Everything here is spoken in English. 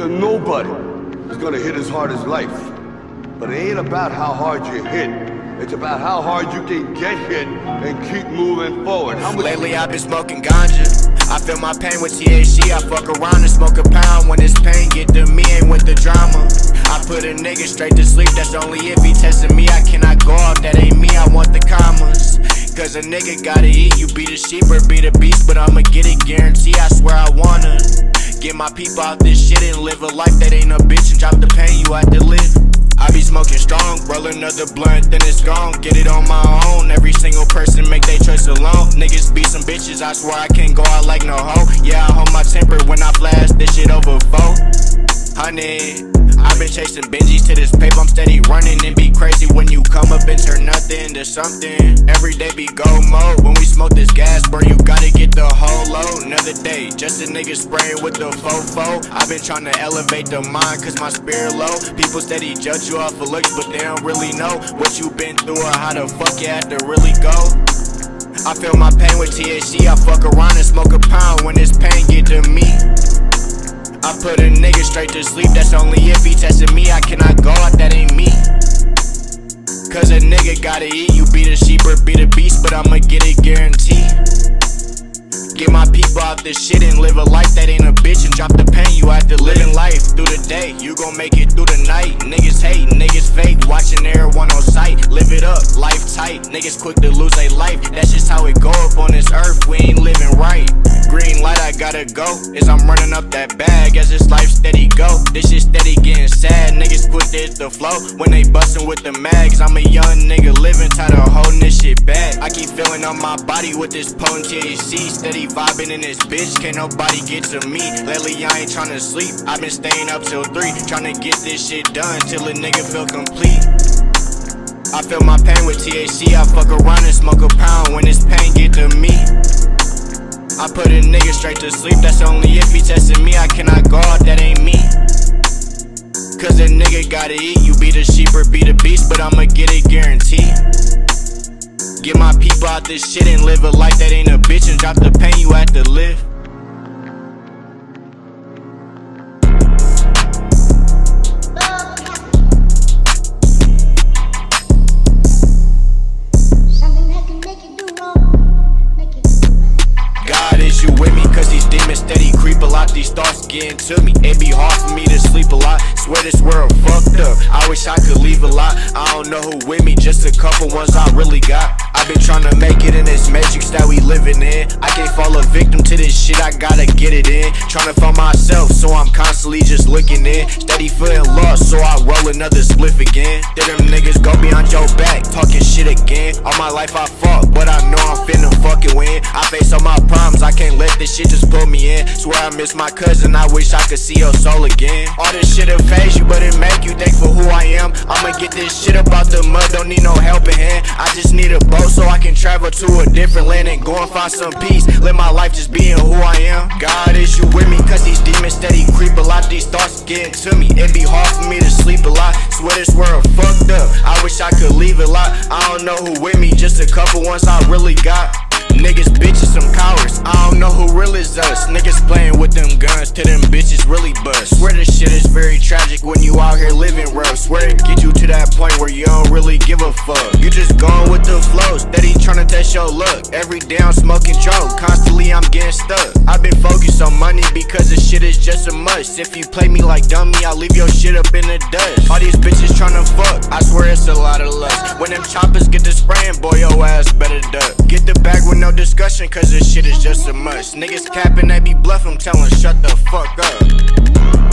a nobody is gonna hit as hard as life. But it ain't about how hard you hit. It's about how hard you can get hit and keep moving forward. Lately I've been smoking ganja. I feel my pain with THC. I fuck around and smoke a pound when this pain get to me. Ain't with the drama. I put a nigga straight to sleep. That's only if he testing me. I cannot go off. That ain't me. I want the commas. Cause a nigga gotta eat. You be the sheep or be the beast, but I'ma get it. Guarantee. I swear I wanna. Get my people out this shit and live a life that ain't a bitch and drop the pain you have to live. I be smoking strong, roll another blunt, then it's gone. Get it on my own. Every single person make their choice alone. Niggas be some bitches, I swear I can't go out like no hoe. Yeah, I hold my temper when I flash this shit over foe. Honey, I've been chasing Benjis to this paper, I'm steady running and be crazy when you come up and turn nothing into something. Just a nigga spraying with the fofo. I've been trying to elevate the mind, cause my spirit low. People steady judge you off of looks, but they don't really know what you been through or how the fuck you had to really go. I feel my pain with THC. I fuck around and smoke a pound when this pain get to me. I put a nigga straight to sleep. That's only if he testing me. I cannot go out. That ain't me. Cause a nigga gotta eat. You be the sheep or be the beast, but I'ma get it guaranteed. Get my people out this shit and live a life that ain't a bitch and drop the pain you have to live in life through the day. You gon' make it through the night. Niggas hate, niggas fake, watching everyone on sight. Live it up, life tight. Niggas quick to lose their life. That's just how it go up on this earth. We ain't living right. Green light, I gotta go. Is I'm running up that bag as this life steady go. This shit steady getting sad. Hit the flow when they bustin' with the mags. I'm a young nigga living, tired of holding this shit back. I keep feeling on my body with this potent THC. Steady vibing in this bitch, can't nobody get to me. Lately, I ain't tryna sleep. I've been staying up till 3, tryna get this shit done till a nigga feel complete. I feel my pain with THC. I fuck around and smoke a pound when this pain get to me. I put a nigga straight to sleep. That's only if he testing me. I cannot out. That ain't me. Cause a nigga gotta eat. You be the sheep or be the beast, but I'ma get it guaranteed. Get my people out this shit and live a life that ain't a bitch and drop the pain you have to live. Getting to me. It be hard for me to sleep a lot. Swear this world fucked up. I wish I could leave a lot. I don't know who with me, just a couple ones I really got. I've been trying to make it in this matrix that we living in. I can't fall a victim to this shit, I gotta get it in. Trying to find myself, so I'm constantly just looking in. Steady feeling lost, so I roll another spliff again. Then them niggas go behind your back, talking shit again. All my life I fought, but I know I'm finna fucking win. I face all my problems, I can't let this shit just put me in. Swear I miss my cousin, I wish I could see your soul again. All this shit'll phase you, but it make you think for who I am. I'ma get this shit about the mud, don't need no helping hand. I just need a boat so I can travel to a different land and go and find some peace. Let my life just be who I am. God, is you with me? Cause these demons steady creep a lot. These thoughts getting to me. It be hard for me to sleep a lot. Swear this world fucked up. I wish I could leave a lot. I don't know who with me, just a couple ones I really got. Niggas, bitches, some cowards. I don't know who real is us. Niggas playing with them guns till them bitches really bust. Swear this shit is very tragic when you out here living rough. Swear it get you to that point where you don't really give a fuck. You just going with the flow, steady trying to test your luck. Every day I'm smoking choke, constantly I'm getting stuck. I've been focused on money because this shit is just a must. If you play me like dummy, I'll leave your shit up in the dust. All these bitches tryna fuck, I swear it's a lot of lust. When them choppers get to spraying, boy, your ass better duck. Cause this shit is just a must. Niggas capping, they be bluffing, tell 'em shut the fuck up.